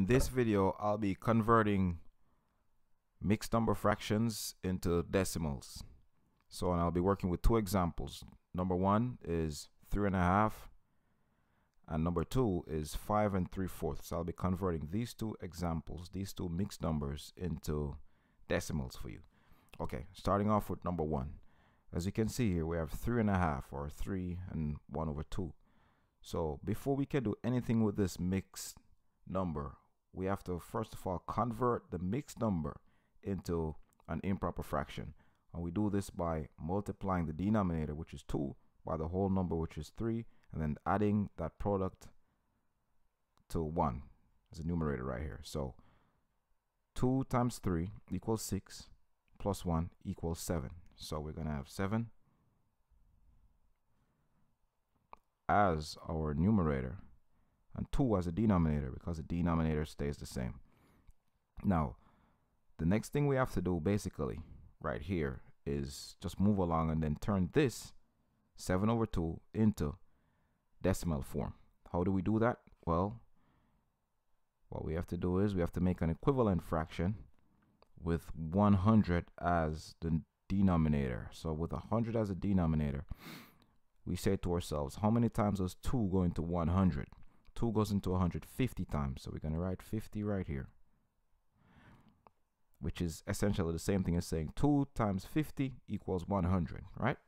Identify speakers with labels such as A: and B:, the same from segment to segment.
A: in this video, I'll be converting mixed number fractions into decimals. So and I'll be working with two examples. Number one is three and a half and number two is five and three fourths. So I'll be converting these two examples, these two mixed numbers into decimals for you. Okay, starting off with number one. As you can see here, we have three and a half or three and one over two. So before we can do anything with this mixed number, we have to first of all convert the mixed number into an improper fraction. And we do this by multiplying the denominator, which is 2, by the whole number, which is 3, and then adding that product to 1 as a numerator right here. So 2 times 3 equals 6, plus 1 equals 7. So we're going to have 7 as our numerator and 2 as a denominator because the denominator stays the same. Now, the next thing we have to do basically right here is just move along and then turn this 7 over 2 into decimal form. How do we do that? Well, what we have to do is we have to make an equivalent fraction with 100 as the denominator. So with 100 as a denominator, we say to ourselves, how many times does 2 go into 100? 2 goes into 150 times. So we're going to write 50 right here. Which is essentially the same thing as saying 2 times 50 equals 100, right?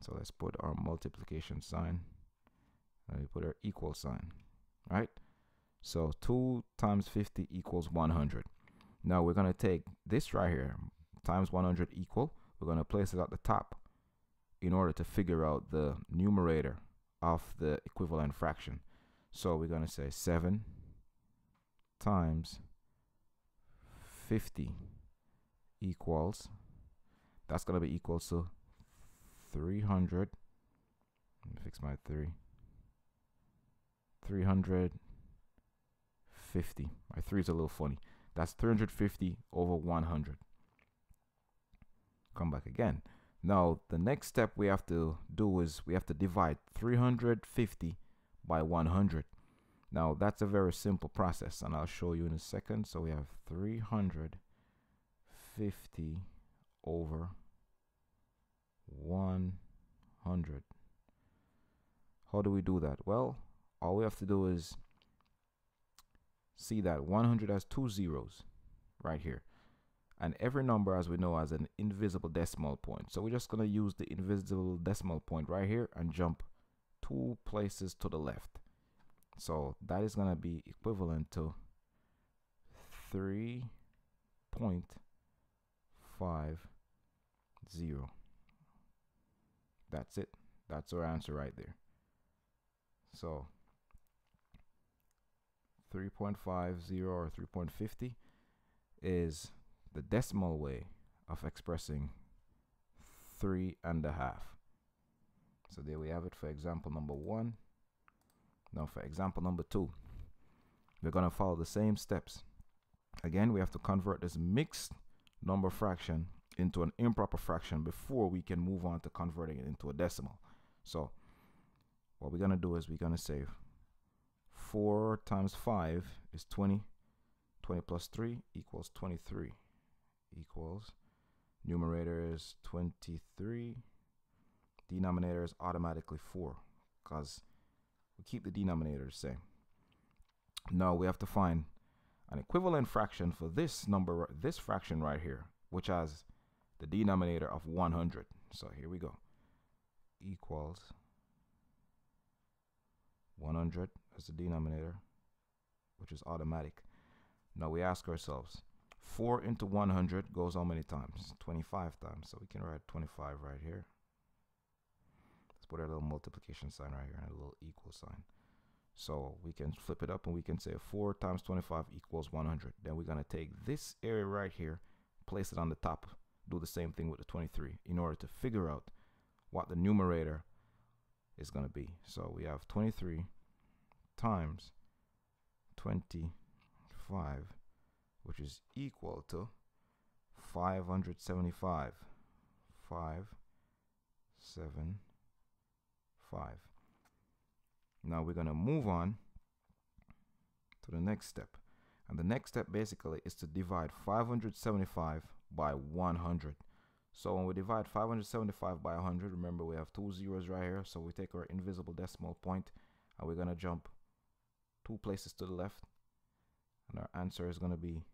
A: So let's put our multiplication sign. And we put our equal sign, right? So 2 times 50 equals 100. Now we're going to take this right here, times 100 equal. We're going to place it at the top in order to figure out the numerator of the equivalent fraction. So we're going to say 7 times 50 equals, that's going to be equal to 300. Let me fix my 3. 350. My 3 is a little funny. That's 350 over 100. Come back again. Now, the next step we have to do is we have to divide 350 by 100. Now that's a very simple process and I'll show you in a second. So we have 350 over 100. How do we do that? Well, all we have to do is see that 100 has two zeros right here. And every number, as we know, has an invisible decimal point. So we're just going to use the invisible decimal point right here and jump two places to the left. So that is going to be equivalent to 3.50. That's it. That's our answer right there. So 3.50 or 3.50 is the decimal way of expressing three and a half. So there we have it for example number one. Now for example number two, we're going to follow the same steps. Again, we have to convert this mixed number fraction into an improper fraction before we can move on to converting it into a decimal. So what we're going to do is we're going to say 4 times 5 is 20. 20 plus 3 equals 23 equals numerator is 23 denominator is automatically 4 because we keep the denominator the same. Now we have to find an equivalent fraction for this number, this fraction right here, which has the denominator of 100. So here we go. Equals 100 as the denominator, which is automatic. Now we ask ourselves, 4 into 100 goes how many times? 25 times. So we can write 25 right here. Let's put our little multiplication sign right here and a little equal sign. So we can flip it up and we can say 4 times 25 equals 100. Then we're going to take this area right here, place it on the top, do the same thing with the 23 in order to figure out what the numerator is going to be. So we have 23 times 25 which is equal to 575 5 7 5 now we're going to move on to the next step And the next step basically is to divide 575 by 100. So when we divide 575 by 100, remember we have two zeros right here. So we take our invisible decimal point and we're going to jump two places to the left. And our answer is going to be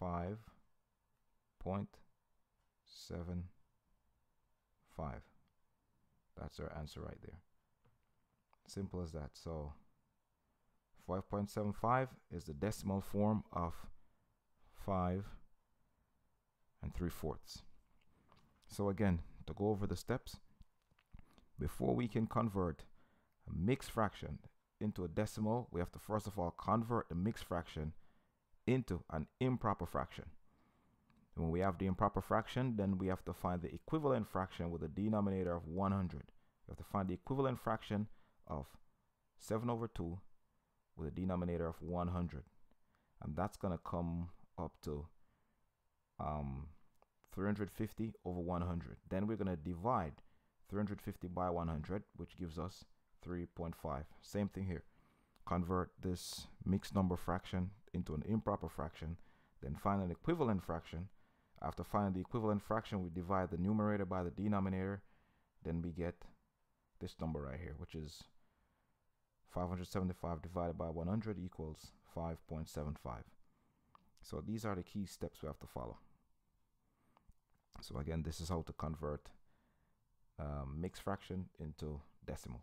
A: 5.75. That's our answer right there. Simple as that. So 5.75 is the decimal form of 5 and 3 fourths. So again, to go over the steps, before we can convert a mixed fraction into a decimal, we have to first of all convert the mixed fraction into an improper fraction. And when we have the improper fraction, then we have to find the equivalent fraction with a denominator of 100. We have to find the equivalent fraction of 7 over 2 with a denominator of 100. And that's going to come up to um, 350 over 100. Then we're going to divide 350 by 100, which gives us 3.5. Same thing here. Convert this mixed number fraction into an improper fraction, then find an equivalent fraction. After finding the equivalent fraction, we divide the numerator by the denominator, then we get this number right here, which is 575 divided by 100 equals 5.75. So these are the key steps we have to follow. So again, this is how to convert um, mixed fraction into decimal.